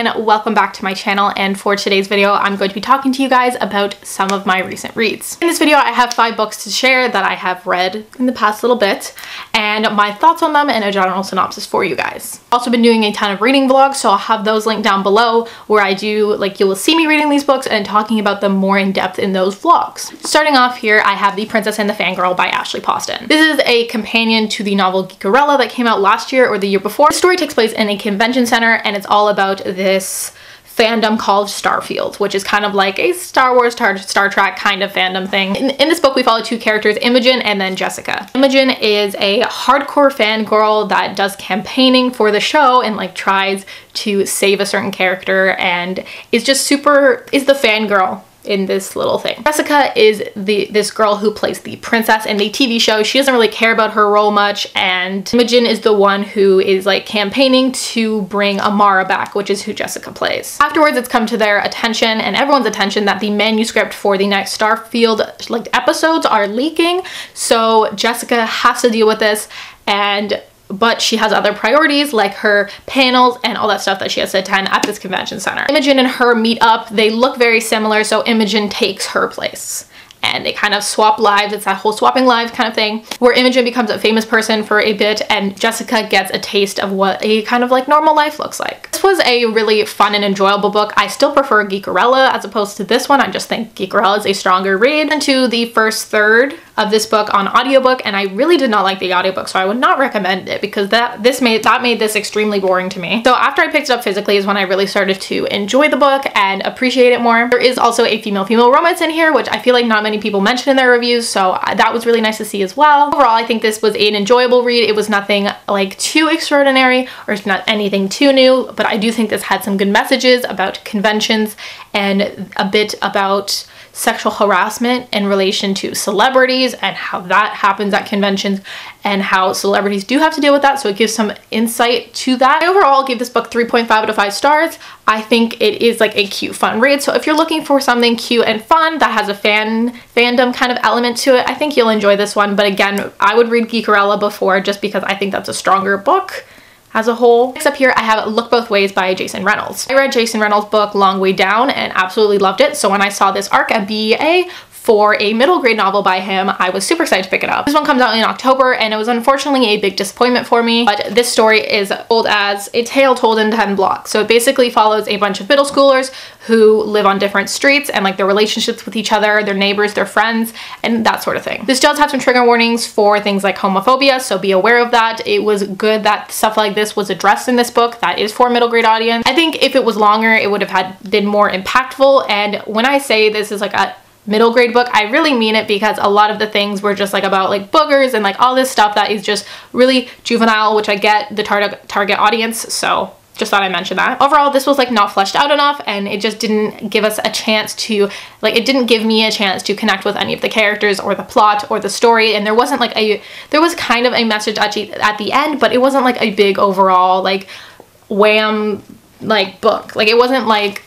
welcome back to my channel and for today's video I'm going to be talking to you guys about some of my recent reads. In this video I have five books to share that I have read in the past little bit and my thoughts on them and a general synopsis for you guys. Also been doing a ton of reading vlogs so I'll have those linked down below where I do like you will see me reading these books and talking about them more in depth in those vlogs. Starting off here I have The Princess and the Fangirl by Ashley Poston. This is a companion to the novel Geekerella that came out last year or the year before. The story takes place in a convention center and it's all about this fandom called Starfield, which is kind of like a Star Wars, Star, Star Trek kind of fandom thing. In, in, this book, we follow two characters, Imogen and then Jessica. Imogen is a hardcore fangirl that does campaigning for the show and like tries to save a certain character and is just super, is the fangirl in this little thing. Jessica is the this girl who plays the princess in the TV show. She doesn't really care about her role much and Imogen is the one who is like campaigning to bring Amara back, which is who Jessica plays. Afterwards, it's come to their attention and everyone's attention that the manuscript for the next Starfield like episodes are leaking. So Jessica has to deal with this and but she has other priorities like her panels and all that stuff that she has to attend at this convention center. Imogen and her meet up. They look very similar, so Imogen takes her place and they kind of swap lives. It's that whole swapping lives kind of thing where Imogen becomes a famous person for a bit and Jessica gets a taste of what a kind of like normal life looks like. This was a really fun and enjoyable book. I still prefer Geekerella as opposed to this one. I just think Geekerella is a stronger read. And to the first third of this book on audiobook and I really did not like the audiobook so I would not recommend it because that this made that made this extremely boring to me. So after I picked it up physically is when I really started to enjoy the book and appreciate it more. There is also a female-female romance in here which I feel like not many people mention in their reviews so that was really nice to see as well. Overall I think this was an enjoyable read. It was nothing like too extraordinary or not anything too new but I do think this had some good messages about conventions and a bit about sexual harassment in relation to celebrities and how that happens at conventions and how celebrities do have to deal with that. So it gives some insight to that. I overall gave this book 3.5 out of 5 stars. I think it is like a cute, fun read. So if you're looking for something cute and fun that has a fan fandom kind of element to it, I think you'll enjoy this one. But again, I would read Geekerella before just because I think that's a stronger book as a whole. Next up here, I have Look Both Ways by Jason Reynolds. I read Jason Reynolds' book Long Way Down and absolutely loved it. So when I saw this arc at BEA, for a middle grade novel by him. I was super excited to pick it up. This one comes out in October and it was unfortunately a big disappointment for me, but this story is told as a tale told in 10 blocks. So it basically follows a bunch of middle schoolers who live on different streets and like their relationships with each other, their neighbors, their friends, and that sort of thing. This does have some trigger warnings for things like homophobia, so be aware of that. It was good that stuff like this was addressed in this book that is for middle grade audience. I think if it was longer, it would have had been more impactful. And when I say this is like a middle grade book. I really mean it because a lot of the things were just like about like boogers and like all this stuff that is just really juvenile, which I get the target target audience. So just thought I mentioned that. Overall, this was like not fleshed out enough and it just didn't give us a chance to, like it didn't give me a chance to connect with any of the characters or the plot or the story and there wasn't like a, there was kind of a message actually at the end, but it wasn't like a big overall like wham like book. Like it wasn't like,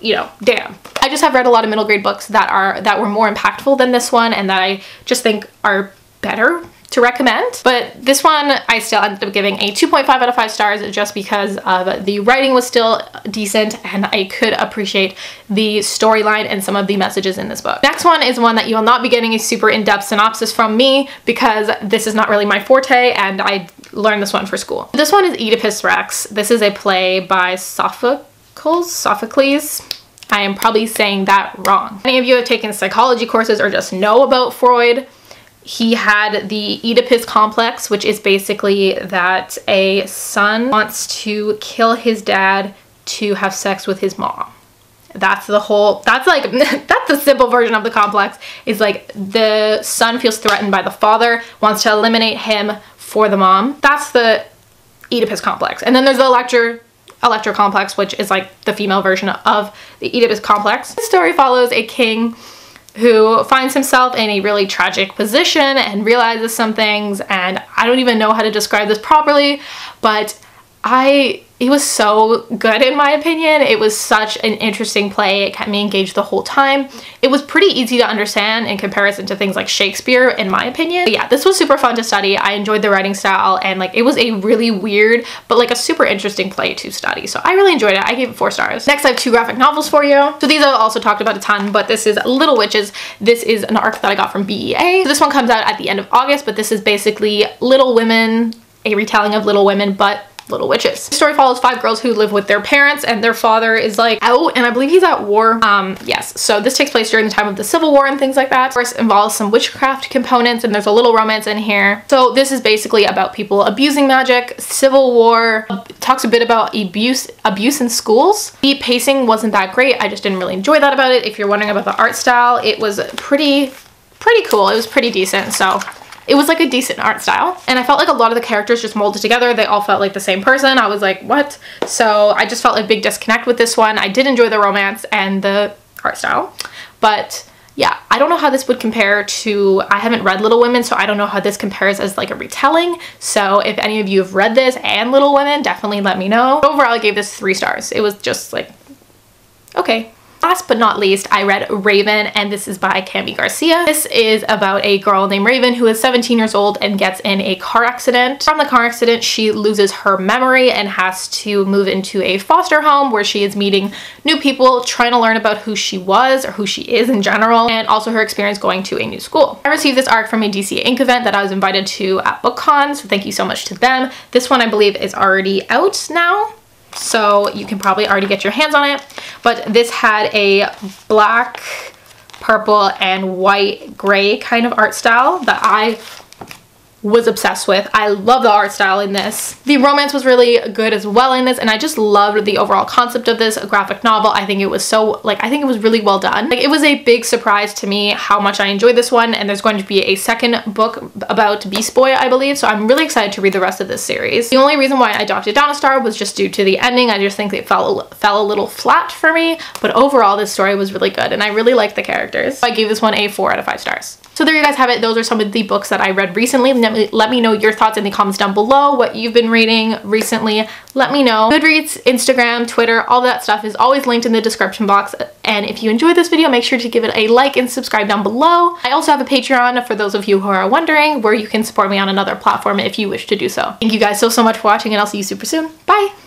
you know, damn, I just have read a lot of middle grade books that are that were more impactful than this one and that I just think are better to recommend. But this one I still ended up giving a 2.5 out of 5 stars just because of the writing was still decent and I could appreciate the storyline and some of the messages in this book. Next one is one that you will not be getting a super in-depth synopsis from me because this is not really my forte and I learned this one for school. This one is Oedipus Rex. This is a play by Sophocles, Sophocles, I am probably saying that wrong. Any of you have taken psychology courses or just know about Freud. He had the Oedipus complex, which is basically that a son wants to kill his dad to have sex with his mom. That's the whole, that's like, that's the simple version of the complex is like the son feels threatened by the father, wants to eliminate him for the mom. That's the Oedipus complex. And then there's the Electra Electra complex, which is like the female version of the Oedipus complex. The story follows a king who finds himself in a really tragic position and realizes some things and I don't even know how to describe this properly, but I it was so good in my opinion. It was such an interesting play. It kept me engaged the whole time. It was pretty easy to understand in comparison to things like Shakespeare in my opinion. But yeah, this was super fun to study. I enjoyed the writing style and like it was a really weird but like a super interesting play to study. So I really enjoyed it. I gave it four stars. Next I have two graphic novels for you. So these I've also talked about a ton but this is Little Witches. This is an arc that I got from BEA. So this one comes out at the end of August but this is basically Little Women a retelling of Little Women, but Little Witches. The story follows five girls who live with their parents and their father is like out and I believe he's at war. Um, yes, so this takes place during the time of the Civil War and things like that. Of course, involves some witchcraft components and there's a little romance in here. So this is basically about people abusing magic, Civil War, talks a bit about abuse, abuse in schools. The pacing wasn't that great. I just didn't really enjoy that about it. If you're wondering about the art style, it was pretty, pretty cool. It was pretty decent. So it was like a decent art style. And I felt like a lot of the characters just molded together. They all felt like the same person. I was like, what? So I just felt a big disconnect with this one. I did enjoy the romance and the art style. But yeah, I don't know how this would compare to, I haven't read Little Women, so I don't know how this compares as like a retelling. So if any of you have read this and Little Women, definitely let me know. Overall, I gave this three stars. It was just like, okay, Last but not least, I read Raven and this is by Kami Garcia. This is about a girl named Raven who is 17 years old and gets in a car accident. From the car accident, she loses her memory and has to move into a foster home where she is meeting new people, trying to learn about who she was or who she is in general, and also her experience going to a new school. I received this arc from a DC Ink event that I was invited to at BookCon, so thank you so much to them. This one I believe is already out now so you can probably already get your hands on it. But this had a black, purple, and white gray kind of art style that I was obsessed with. I love the art style in this. The romance was really good as well in this and I just loved the overall concept of this graphic novel. I think it was so like I think it was really well done. Like it was a big surprise to me how much I enjoyed this one and there's going to be a second book about Beast Boy I believe so I'm really excited to read the rest of this series. The only reason why I docked it down a star was just due to the ending. I just think it fell, fell a little flat for me but overall this story was really good and I really liked the characters. I gave this one a 4 out of 5 stars. So there you guys have it. Those are some of the books that I read recently. Let me, let me know your thoughts in the comments down below, what you've been reading recently. Let me know. Goodreads, Instagram, Twitter, all that stuff is always linked in the description box. And if you enjoyed this video, make sure to give it a like and subscribe down below. I also have a Patreon for those of you who are wondering where you can support me on another platform if you wish to do so. Thank you guys so, so much for watching and I'll see you super soon. Bye!